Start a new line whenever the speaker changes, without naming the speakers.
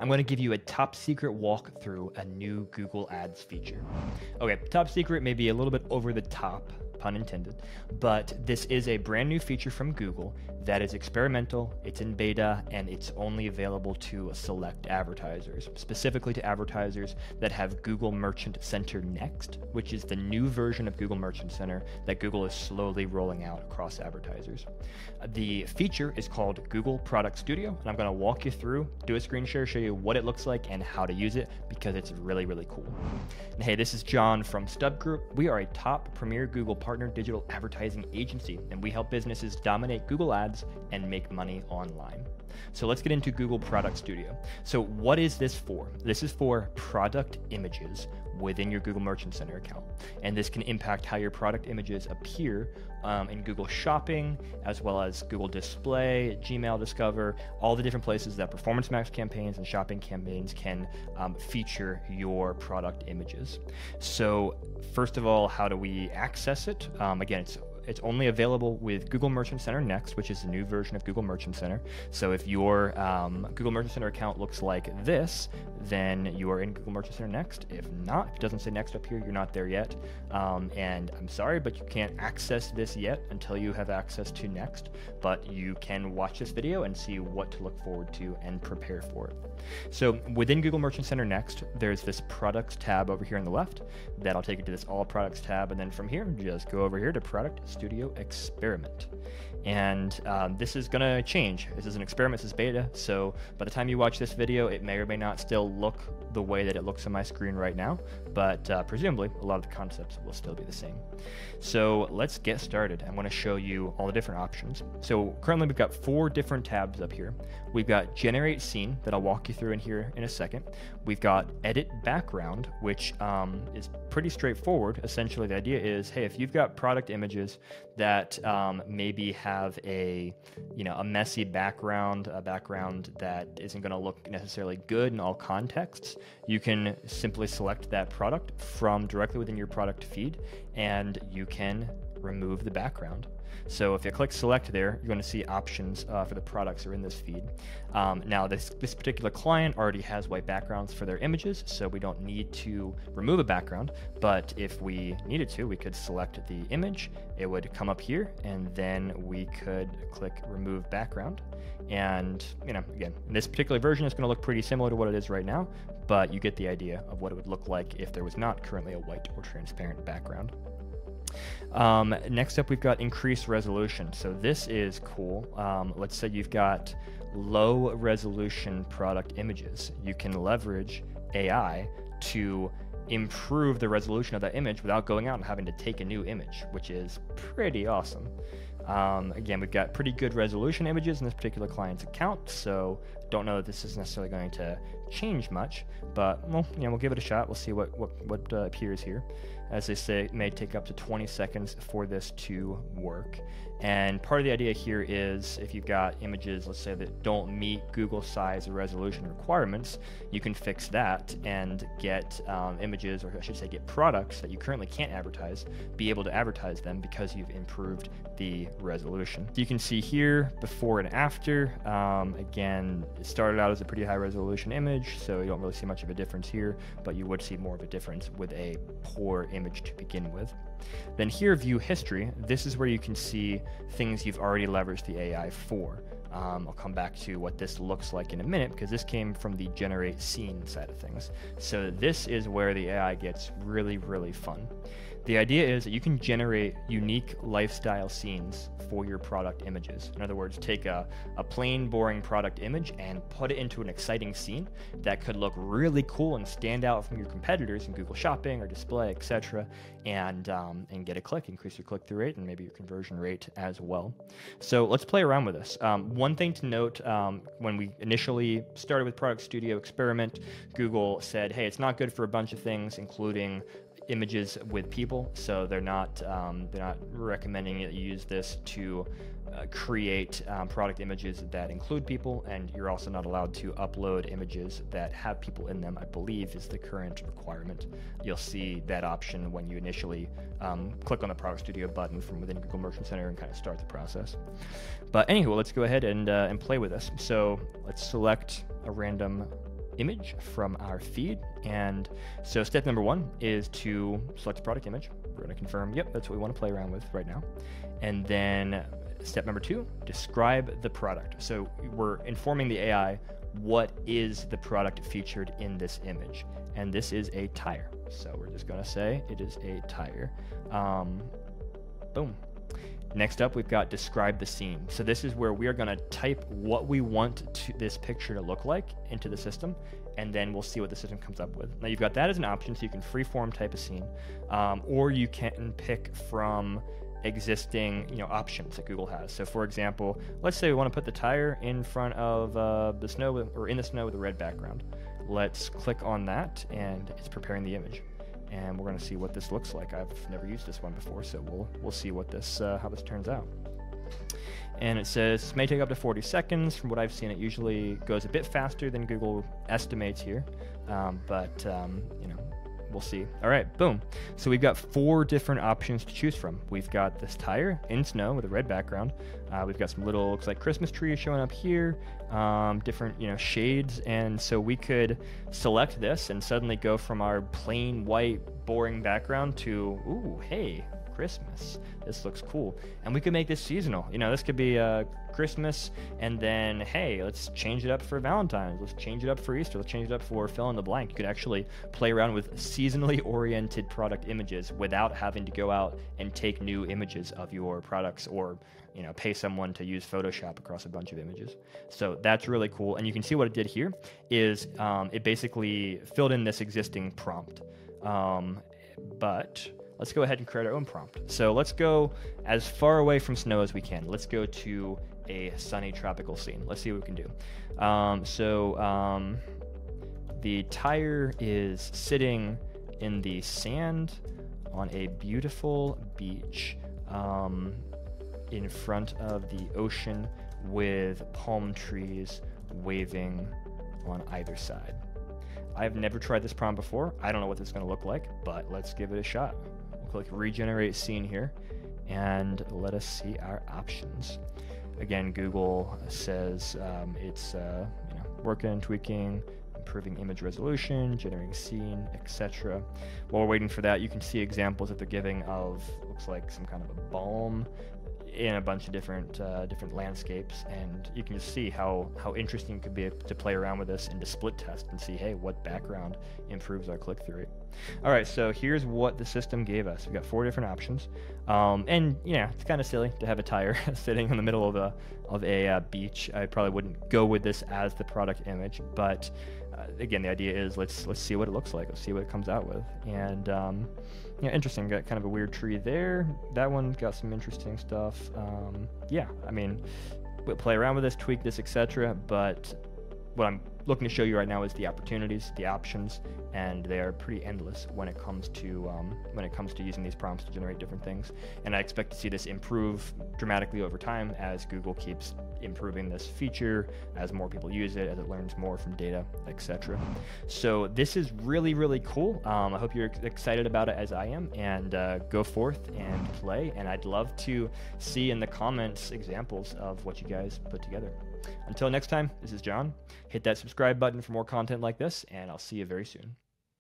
I'm going to give you a top secret walk through a new Google Ads feature. Okay, top secret may be a little bit over the top, pun intended, but this is a brand new feature from Google that is experimental, it's in beta, and it's only available to select advertisers, specifically to advertisers that have Google Merchant Center Next, which is the new version of Google Merchant Center that Google is slowly rolling out across advertisers. The feature is called Google Product Studio, and I'm going to walk you through, do a screen share, show you what it looks like and how to use it because it's really, really cool. And hey, this is John from StubGroup. We are a top premier Google partner digital advertising agency, and we help businesses dominate Google Ads and make money online. So let's get into Google Product Studio. So, what is this for? This is for product images within your Google Merchant Center account. And this can impact how your product images appear um, in Google Shopping, as well as Google Display, Gmail Discover, all the different places that Performance Max campaigns and shopping campaigns can um, feature your product images. So, first of all, how do we access it? Um, again, it's it's only available with Google Merchant Center Next, which is the new version of Google Merchant Center. So if your um, Google Merchant Center account looks like this, then you are in Google Merchant Center Next. If not, if it doesn't say Next up here, you're not there yet. Um, and I'm sorry, but you can't access this yet until you have access to Next. But you can watch this video and see what to look forward to and prepare for it. So within Google Merchant Center Next, there's this Products tab over here on the left. That'll take you to this All Products tab. And then from here, just go over here to Product Studio Experiment. And um, this is going to change. This is an experiment, this is beta. So by the time you watch this video, it may or may not still look the way that it looks on my screen right now, but uh, presumably a lot of the concepts will still be the same. So let's get started. I'm to show you all the different options. So currently we've got four different tabs up here. We've got Generate Scene that I'll walk you through in here in a second. We've got Edit Background, which um, is pretty straightforward. Essentially, the idea is, hey, if you've got product images that um, maybe have a, you know, a messy background, a background that isn't going to look necessarily good in all contexts, you can simply select that product from directly within your product feed, and you can remove the background. So if you click select there, you're going to see options uh, for the products that are in this feed. Um, now this, this particular client already has white backgrounds for their images, so we don't need to remove a background, but if we needed to, we could select the image, it would come up here, and then we could click remove background. And, you know, again, this particular version is going to look pretty similar to what it is right now, but you get the idea of what it would look like if there was not currently a white or transparent background. Um, next up, we've got increased resolution. So this is cool. Um, let's say you've got low resolution product images. You can leverage AI to improve the resolution of that image without going out and having to take a new image, which is pretty awesome. Um, again, we've got pretty good resolution images in this particular client's account, so don't know that this is necessarily going to change much, but well, you know, we'll give it a shot. We'll see what what, what uh, appears here. As they say, it may take up to 20 seconds for this to work. And part of the idea here is if you've got images, let's say, that don't meet Google size or resolution requirements, you can fix that and get um, images, or I should say, get products that you currently can't advertise, be able to advertise them because you've improved the resolution. You can see here before and after. Um, again, it started out as a pretty high resolution image, so you don't really see much of a difference here, but you would see more of a difference with a poor image to begin with. Then here, view history. This is where you can see things you've already leveraged the AI for. Um, I'll come back to what this looks like in a minute because this came from the generate scene side of things. So this is where the AI gets really, really fun. The idea is that you can generate unique lifestyle scenes for your product images. In other words, take a, a plain, boring product image and put it into an exciting scene that could look really cool and stand out from your competitors in Google Shopping or Display, etc., and um, and get a click, increase your click-through rate, and maybe your conversion rate as well. So let's play around with this. Um, one thing to note: um, when we initially started with Product Studio Experiment, Google said, "Hey, it's not good for a bunch of things, including images with people, so they're not um, they're not recommending that you use this to uh, create um, product images that include people, and you're also not allowed to upload images that have people in them. I believe is the current requirement. You'll see that option when you initially um, click on the Product Studio button from within Google Merchant Center and kind of start the process. But anywho, let's go ahead and uh, and play with this. So let's select a random image from our feed. And so step number one is to select a product image. We're to confirm, yep, that's what we want to play around with right now. And then step number two, describe the product. So we're informing the AI what is the product featured in this image. And this is a tire. So we're just going to say it is a tire. Um, boom. Next up, we've got describe the scene. So this is where we are going to type what we want to, this picture to look like into the system, and then we'll see what the system comes up with. Now you've got that as an option, so you can freeform type a scene, um, or you can pick from existing you know options that Google has. So for example, let's say we want to put the tire in front of uh, the snow or in the snow with a red background. Let's click on that, and it's preparing the image and we're going to see what this looks like. I've never used this one before, so we'll we'll see what this uh, how this turns out. And it says this may take up to 40 seconds. From what I've seen, it usually goes a bit faster than Google estimates here, um, but um, you know we'll see. All right, boom. So we've got four different options to choose from. We've got this tire in snow with a red background. Uh, we've got some little looks like Christmas trees showing up here, um, different you know shades, and so we could select this and suddenly go from our plain white boring background to ooh hey Christmas. This looks cool. And we could make this seasonal. You know, this could be uh, Christmas, and then, hey, let's change it up for Valentine's. Let's change it up for Easter. Let's change it up for fill in the blank. You could actually play around with seasonally oriented product images without having to go out and take new images of your products or you know pay someone to use photoshop across a bunch of images so that's really cool and you can see what it did here is um, it basically filled in this existing prompt um, but let's go ahead and create our own prompt. So let's go as far away from snow as we can. Let's go to a sunny tropical scene. Let's see what we can do. Um, so um, the tire is sitting in the sand on a beautiful beach um, in front of the ocean with palm trees waving on either side. I've never tried this prompt before. I don't know what this is going to look like, but let's give it a shot. Click regenerate scene here and let us see our options. Again, Google says um, it's uh, you know, working, tweaking, improving image resolution, generating scene, etc. While we're waiting for that, you can see examples that they're giving of looks like some kind of a balm in a bunch of different uh, different landscapes, and you can just see how how interesting it could be to play around with this and to split test and see, hey, what background improves our click through rate. All right, so here's what the system gave us. We've got four different options, um, and yeah, it's kind of silly to have a tire sitting in the middle of a of a uh, beach. I probably wouldn't go with this as the product image, but uh, again, the idea is let's let's see what it looks like. Let's see what it comes out with, and um, yeah, interesting. Got kind of a weird tree there. That one got some interesting stuff. Um, yeah, I mean, we'll play around with this, tweak this, etc. But what I'm looking to show you right now is the opportunities, the options, and they are pretty endless when it comes to um, when it comes to using these prompts to generate different things. And I expect to see this improve dramatically over time as Google keeps improving this feature, as more people use it, as it learns more from data, etc. So this is really really cool. Um, I hope you're excited about it as I am, and uh, go forth and play. And I'd love to see in the comments examples of what you guys put together. Until next time, this is John. Hit that subscribe button for more content like this, and I'll see you very soon.